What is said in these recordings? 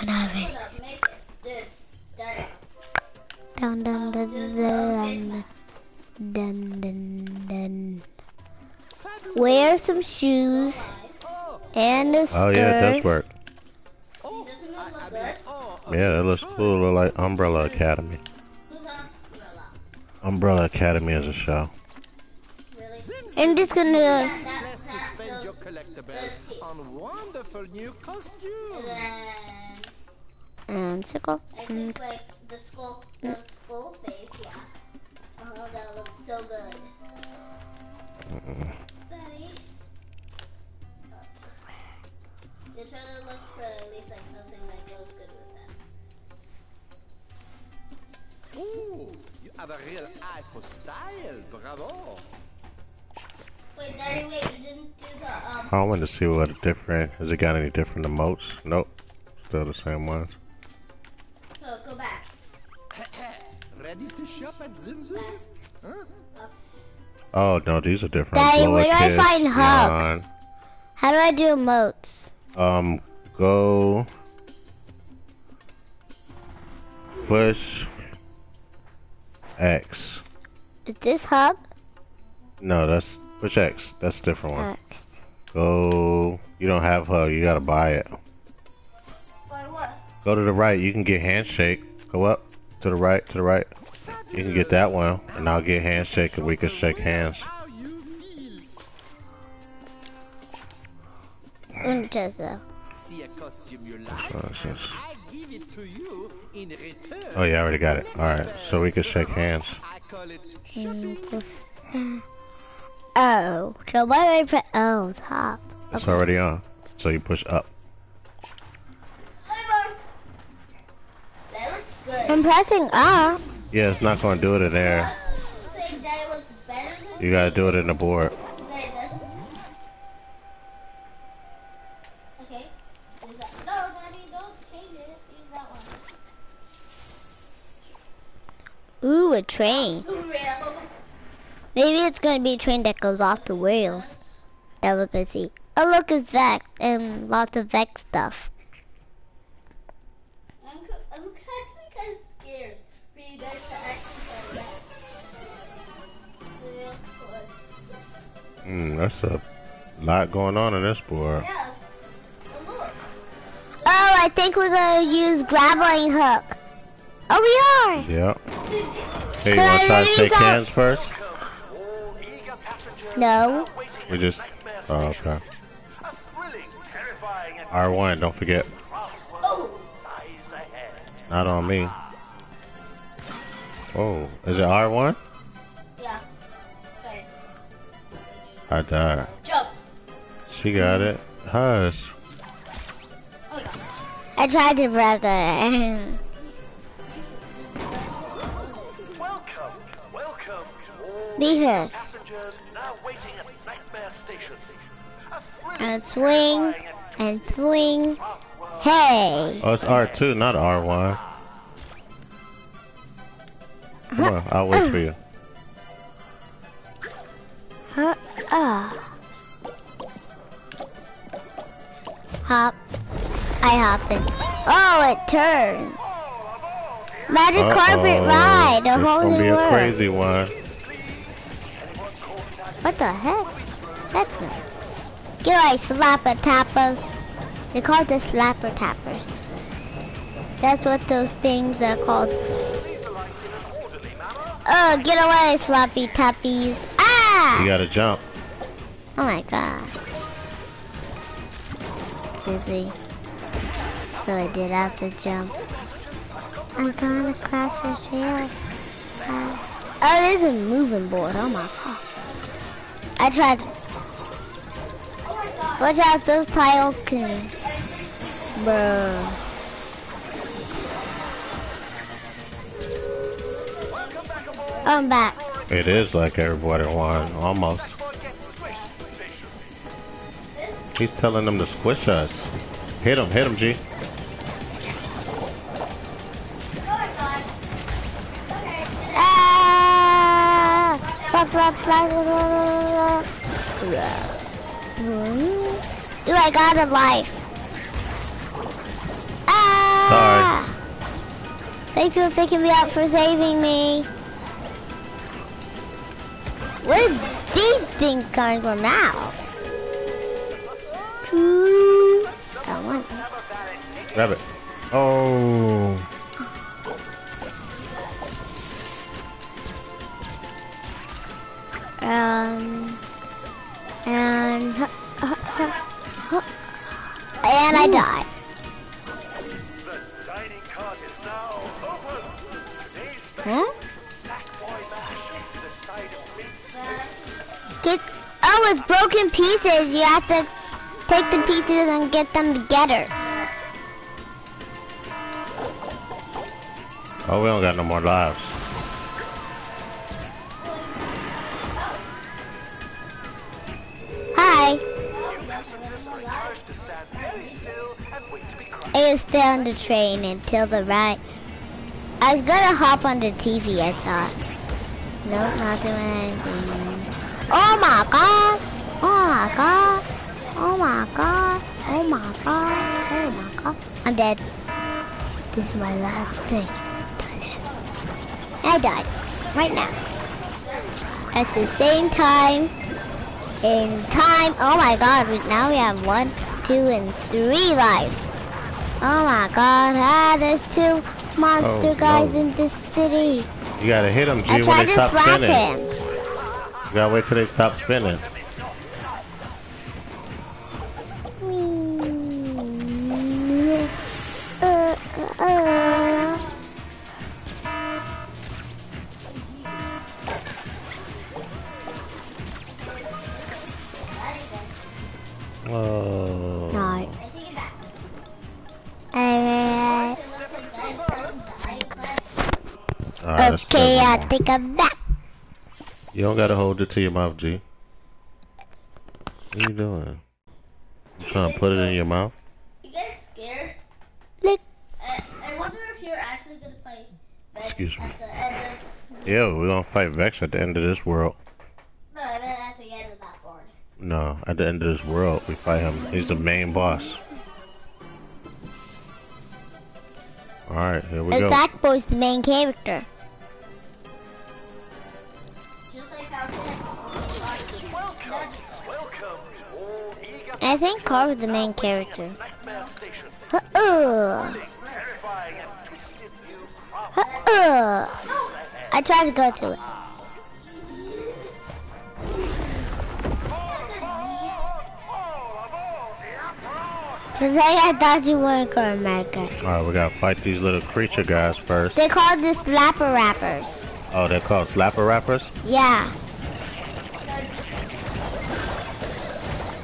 I'm. Dun dun dun dun dun dun dun. Wear some shoes and a skirt. Oh yeah, it does work. Yeah, it looks cool. It look like Umbrella Academy. Umbrella Academy is a show. I'm just gonna. Blessed to spend your collectibles on wonderful new costumes. And circle. I And think like the skull, the skull face, yeah. Oh, that looks so good. Mm-mm. Daddy. You're trying to look for at least like something that goes good with that. Ooh, you have a real eye for style. Bravo. Wait, Daddy, wait, you didn't do the um. I wanted to see what different. Has it got any different emotes? Nope. Still the same ones. Ready to shop at Zom Zom's? Huh? Oh no, these are different. Daddy, Blow a where do I find Hug? Yawn. how do I do emotes? Um, go push X. Is this hub? No, that's push X. That's a different one. Uh, Go. You don't have hug. You gotta buy it. Why what? Go to the right. You can get handshake. Go up to the right. To the right. You can get that one, and I'll get handshake, and we can shake hands. How you feel? let me test that. See a costume you like? Oh, it's just- I give it to you in return. yeah, I already got it. All right, so we can shake hands. I call it shopping. this- Oh, so why do I put? Oh, top. It's already on. So you push up. I'm pressing up. Yeah, it's not gonna do it in there. Saying Daddy looks better than You gotta do it in the board. Okay, it doesn't. Okay. Use that. No, Daddy, don't change it. Use that one. Ooh, a train. Maybe it's gonna be a train that goes off the rails. That we're gonna see. Oh, look, it's Vex and lots of Vex stuff. Hmm, that's a lot going on in this board. Yeah. Oh, I think we're gonna use grappling hook. Oh, we are. Yep. Hey, you wanna try to shake hands first? All eager passengers No. We just. Oh, okay. A thrilling, terrifying, and R1, don't forget. Oh. Not on me. Oh, is it R1? I died. Jump. She got it. Hush. Oh my. I tried to grab the. Welcome, welcome, all Because passengers now waiting at Nightmare Station. A and swing and and swing. Hey. Oh, it's R2, not R1. Come on, I'll wait for you. Ah. Hop. I hop in. Oh, it turned. Magic carpet Uh-oh, ride. The It's whole gonna new be a crazy one. What the heck? That's not. Get away, slapper tappers. They call the slapper tappers. That's what those things are called. Oh, get away, sloppy tappies. Ah! You gotta jump. Oh my gosh. Excuse So I did have to jump. I'm gonna crash the trail. Uh, oh, there's a moving board. Oh my god. I tried. Watch out, those tiles can. Bro. I'm back. It is like everybody won, almost. He's telling them to squish us. Hit him, hit him, G. Ah! Ooh, I got a life. Ah! Thanks for picking me up for saving me. Where did these things coming from now? True. That one. Grab it. Oh. Um. And. And I die. The dining cart is now Huh? Sackboy Mash. The side of mince Get, oh, it's broken pieces. You have to take the pieces and get them together. Oh, we don't got no more lives. Hi. passengers are encouraged to stand very still and wait to be crossed. I can stay on the train until the right. I was gonna hop on the TV, I thought. Nope, not doing anything. Oh my gosh! Oh my god! Oh my god! Oh my god! Oh my god! I'm dead. This is my last thing to live. I died. Right now. At the same time, in time, oh my god, now we have one, two, and three lives. Oh my god, ah, there's two monster Oh, guys no. in this city. You gotta hit them, G, I when they to stop spinning. him. You gotta wait till they stop spinning. Let's okay, play I think I'm back. You don't gotta hold it to your mouth, G. What are you doing? You trying to put it in your mouth? You guys scared? Look. I, I wonder if you're actually gonna fight Vex Excuse me. the end of. Yeah, we're gonna fight Vex at the end of this world. No, I meant at the end of that board. No, at the end of this world, we fight him. He's the main boss. Alright, here we And go. Sackboy's the main character. I think Carl's the main character. Terrifying and twisted new problems. Uh-uh. I tried to go to it. Second, I thought you weren't going it. Alright, we gotta fight these little creature guys first. They called this slapper rappers. Oh, they're called slapper rappers? Yeah.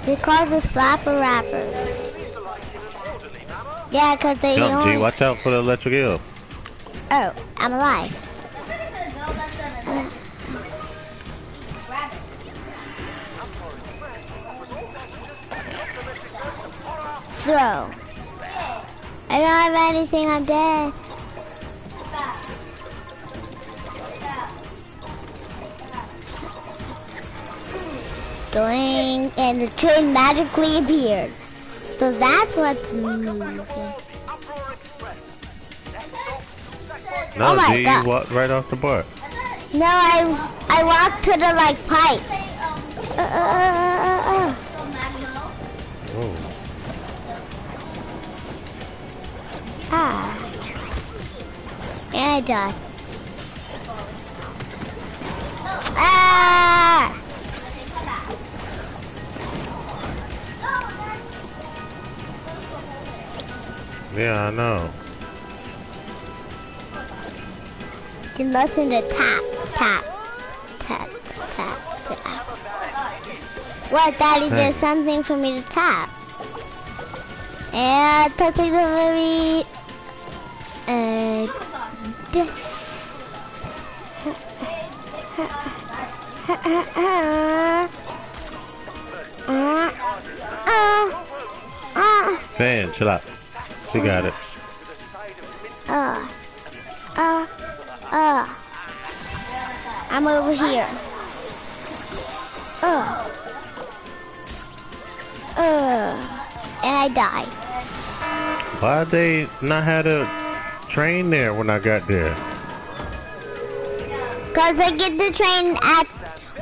They call the slapper rappers. Yeah, 'cause they Jump, G, watch out for the electric eel. Oh, I'm alive. No, that's not a rabbit. Throw. I don't have anything, I'm dead. Doing, and the train magically appeared. So that's what's moving. Uproar Express. Next stop, No, Oh my God. you walked right off the bar. No, I I walked to the like pipe. Uh, uh, uh, uh, uh. Oh. Ah. And I died. Ah! Yeah, I know. You listen to tap, tap, tap, tap, tap. What, Daddy? Hey. There's something for me to tap. And touching the very... D- uh, uh, Fan, chill out. She got it. uh, uh, uh. I'm over here. Uh. Uh. And I die. Why they not had a train there when I got there. Cause I get the train at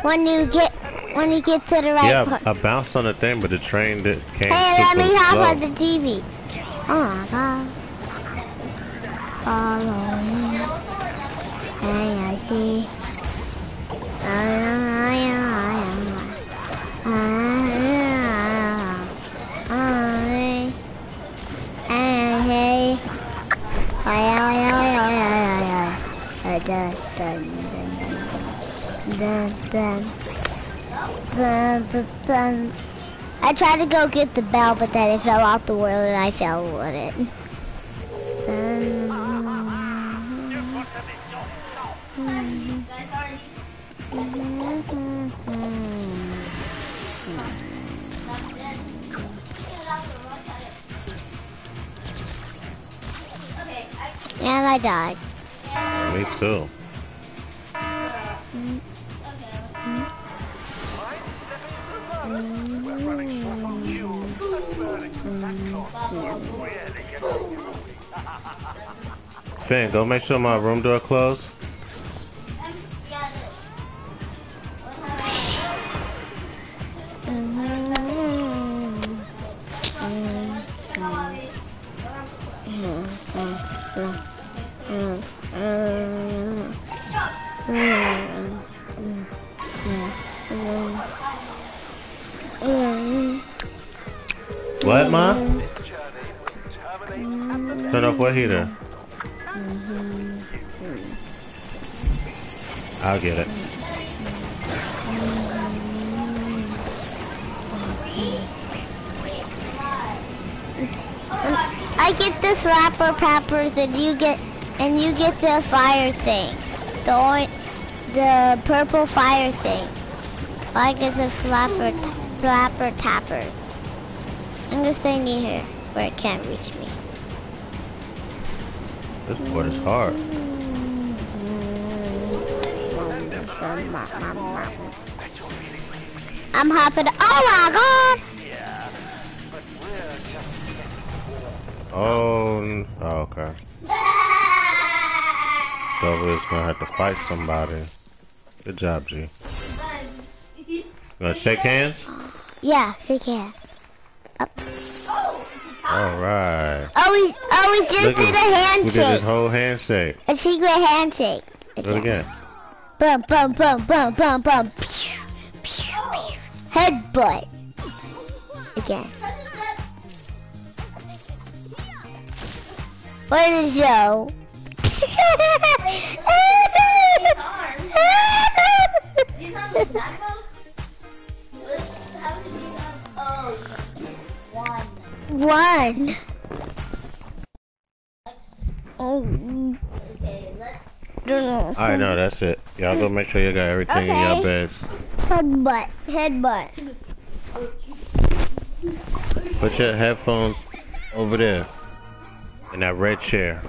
when you get when you get to the right Yeah, part. I bounced on the thing, but the train that came Hey, let me hop slow. on the TV. Oh my god. Follow me. Hey, I see. Ay, ay, ay, ay, ay. Ay, hey. Ay, ay, ay, ay, ay, ay, ay. Uh, dun, dun, dun, dun, dun. Dun, dun, dun. I tried to go get the bell, but then it fell off the world and I fell with it. And I died. Me too. Finn, go make sure my room door closed. What, ma? Turn off what heater? I'll get it. I get the slapper peppers and you get and you get the fire thing. The orange, the purple fire thing. I get the slapper slapper tappers. I'm just standing here where it can't reach me. This board is hard. I'm hopping. Oh my god! Oh, oh okay. So we're just gonna have to fight somebody. Good job, G. You gonna shake hands? Yeah, she can. Oh. Alright. Oh, we oh we just Look did a at we did this handshake. whole handshake. A secret handshake. Do it again. Bum bum bum bum bum bum. Pew, pew, pew. Headbutt. Again. Where's the show? These are the tacos? What? How many do you have? Oh, one. One. Oh. Okay. Alright, no, that's it. Y'all go make sure you got everything in your Okay. beds. Headbutt. Headbutt. Put your headphones over there. In that red chair.